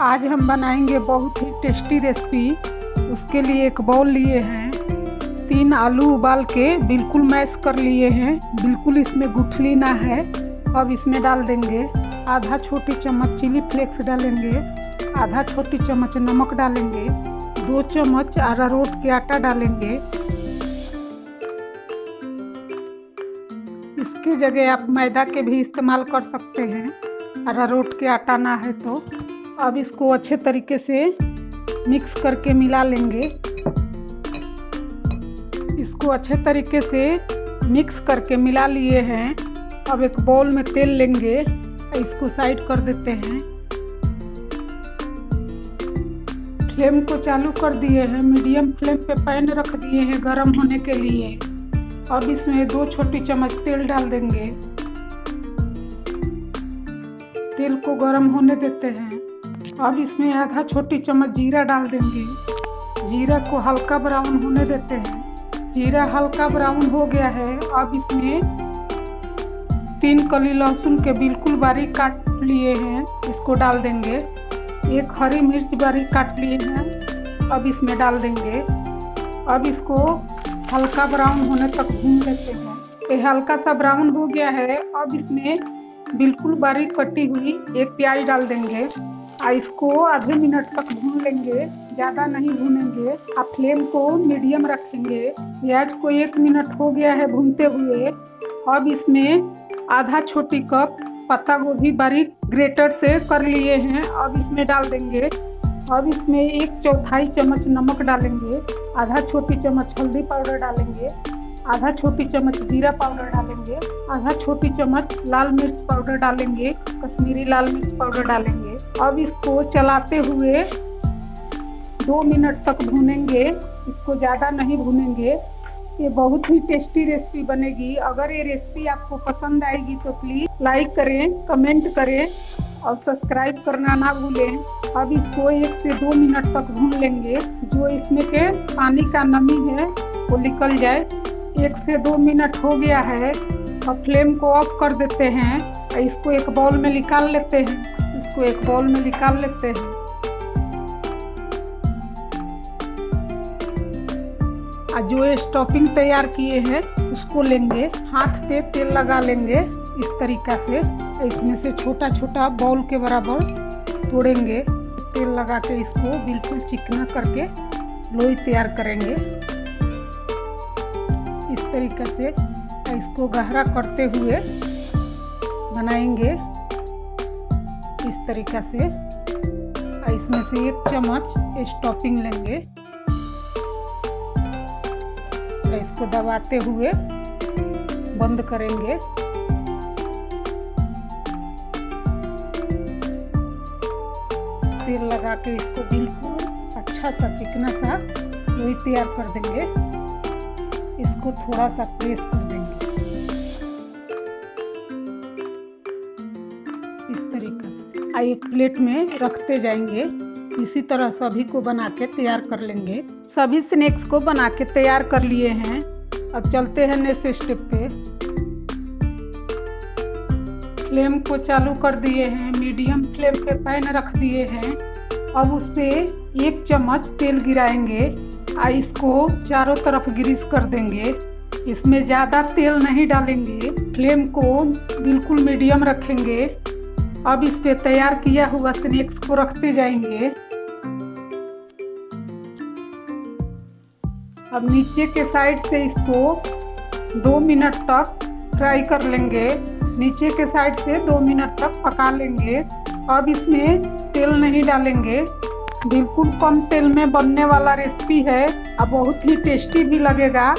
आज हम बनाएँगे बहुत ही टेस्टी रेसिपी। उसके लिए एक बाउल लिए हैं। तीन आलू उबाल के बिल्कुल मैश कर लिए हैं। बिल्कुल इसमें गुठली ना है। अब इसमें डाल देंगे आधा छोटी चम्मच चिली फ्लेक्स डालेंगे। आधा छोटी चम्मच नमक डालेंगे। दो चम्मच अरारोट के आटा डालेंगे। इसकी जगह आप मैदा के भी इस्तेमाल कर सकते हैं। अरारोट के आटा ना है तो। अब इसको अच्छे तरीके से मिक्स करके मिला लेंगे। इसको अच्छे तरीके से मिक्स करके मिला लिए हैं। अब एक बाउल में तेल लेंगे, इसको साइड कर देते हैं। फ्लेम को चालू कर दिए हैं मीडियम फ्लेम पे पैन रख दिए हैं गरम होने के लिए। अब इसमें दो छोटी चम्मच तेल डाल देंगे। तेल को गरम होने देते हैं। अब इसमें आधा छोटी चम्मच जीरा डाल देंगे। जीरा को हल्का ब्राउन होने देते हैं। जीरा हल्का ब्राउन हो गया है। अब इसमें तीन कली लहसुन के बिल्कुल बारीक काट लिए हैं। इसको डाल देंगे। एक हरी मिर्च बारीक काट लिए हैं। अब इसमें डाल देंगे। अब इसको हल्का ब्राउन होने तक भून लेते हैं। ये हल्का सा ब्राउन हो गया है। अब इसमें बिल्कुल बारीक कटी हुई एक प्याज डाल देंगे। और इसको आधे मिनट तक भून लेंगे, ज़्यादा नहीं भूनेंगे। आप फ्लेम को मीडियम रखेंगे। प्याज को एक मिनट हो गया है भूनते हुए। अब इसमें आधा छोटी कप पत्ता गोभी बारीक ग्रेटर से कर लिए हैं। अब इसमें डाल देंगे। अब इसमें एक चौथाई चम्मच नमक डालेंगे। आधा छोटी चम्मच हल्दी पाउडर डालेंगे। आधा छोटी चम्मच जीरा पाउडर डालेंगे। आधा छोटी चम्मच लाल मिर्च पाउडर डालेंगे। कश्मीरी लाल मिर्च पाउडर डालेंगे। अब इसको चलाते हुए दो मिनट तक भूनेंगे। इसको ज़्यादा नहीं भूनेंगे। ये बहुत ही टेस्टी रेसिपी बनेगी। अगर ये रेसिपी आपको पसंद आएगी तो प्लीज़ लाइक करें कमेंट करें और सब्सक्राइब करना ना भूलें। अब इसको एक से दो मिनट तक भून लेंगे। जो इसमें के पानी का नमी है, वो निकल जाए। एक से दो मिनट हो गया है। अब फ्लेम को ऑफ़ कर देते हैं। इसको एक बाउल में निकाल लेते हैं। इसको एक बॉल में निकाल लेते हैं। और जो स्टॉपिंग तैयार किए हैं, उसको लेंगे, हाथ पे तेल लगा लेंगे इस तरीका से। इसमें से छोटा छोटा बॉल के बराबर तोड़ेंगे। तेल लगा के इसको बिल्कुल चिकना करके लोई तैयार करेंगे। इस तरीके से इसको गहरा करते हुए बनाएँगे। इस तरीका से इसमें से एक चम्मच स्टॉपिंग लेंगे। इसको दबाते हुए बंद करेंगे। तेल लगा के इसको बिल्कुल अच्छा सा चिकना सा लोई तैयार कर देंगे। इसको थोड़ा सा प्रेस कर देंगे। इस तरीके से। एक प्लेट में रखते जाएँगे। इसी तरह सभी को बना के तैयार कर लेंगे। सभी स्नैक्स को बना के तैयार कर लिए हैं। अब चलते हैं नेक्स्ट स्टेप पे। फ्लेम को चालू कर दिए हैं। मीडियम फ्लेम पे पैन रख दिए हैं। अब उस पर एक चम्मच तेल गिराएँगे। और इसको चारों तरफ़ ग्रीस कर देंगे। इसमें ज़्यादा तेल नहीं डालेंगे। फ्लेम को बिल्कुल मीडियम रखेंगे। अब इस पे तैयार किया हुआ स्नैक्स को रखते जाएँगे। अब नीचे के साइड से इसको दो मिनट तक फ्राई कर लेंगे। नीचे के साइड से दो मिनट तक पका लेंगे। अब इसमें तेल नहीं डालेंगे। बिल्कुल कम तेल में बनने वाला रेसिपी है। और बहुत ही टेस्टी भी लगेगा।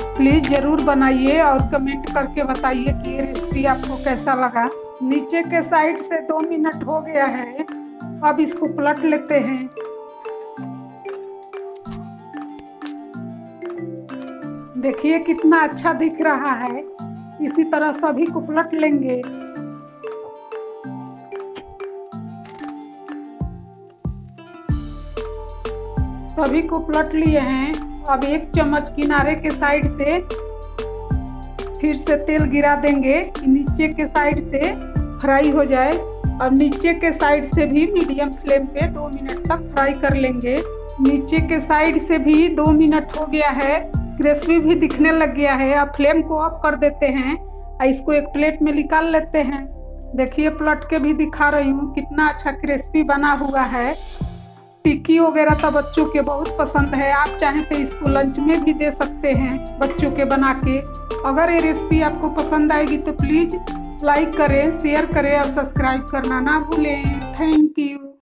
प्लीज़ ज़रूर बनाइए और कमेंट करके बताइए कि ये रेसिपी आपको कैसा लगा। नीचे के साइड से दो मिनट हो गया है। अब इसको पलट लेते हैं। देखिए कितना अच्छा दिख रहा है। इसी तरह सभी को पलट लेंगे। सभी को पलट लिए हैं। अब एक चम्मच किनारे के साइड से फिर से तेल गिरा देंगे कि नीचे के साइड से फ्राई हो जाए। और नीचे के साइड से भी मीडियम फ्लेम पे दो मिनट तक फ्राई कर लेंगे। नीचे के साइड से भी दो मिनट हो गया है। क्रिस्पी भी दिखने लग गया है। अब फ्लेम को ऑफ़ कर देते हैं और इसको एक प्लेट में निकाल लेते हैं। देखिए पलट के भी दिखा रही हूँ कितना अच्छा क्रिस्पी बना हुआ है। टिक्की वगैरह तो बच्चों के बहुत पसंद है। आप चाहें तो इसको लंच में भी दे सकते हैं बच्चों के बना के। अगर ये रेसिपी आपको पसंद आएगी तो प्लीज़ लाइक करें शेयर करें और सब्सक्राइब करना ना भूलें। Thank you